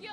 停